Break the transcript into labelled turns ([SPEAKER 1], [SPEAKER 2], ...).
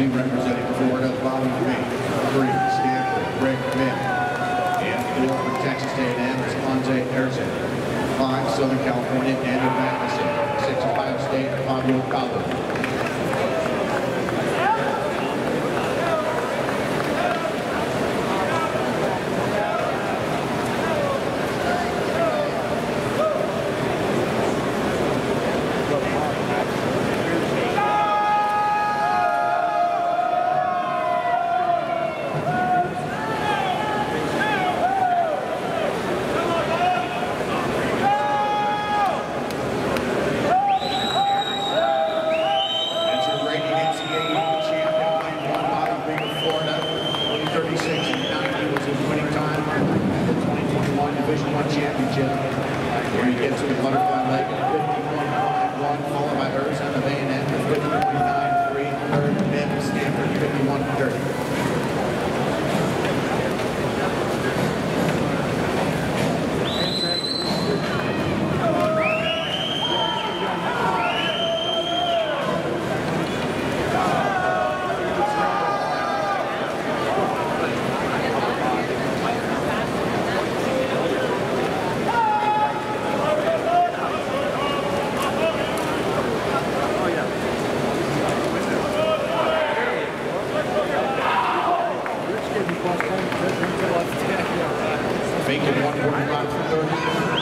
[SPEAKER 1] Two representing Florida, Bobby Green. Three, Stanford, Rick Mick. And four for Texas A&M is Erzen. Five, Southern California, Daniel Magnuson. Six, Ohio State, Fabio Cabo. One championship, where he gets to the butterfly leg everybody.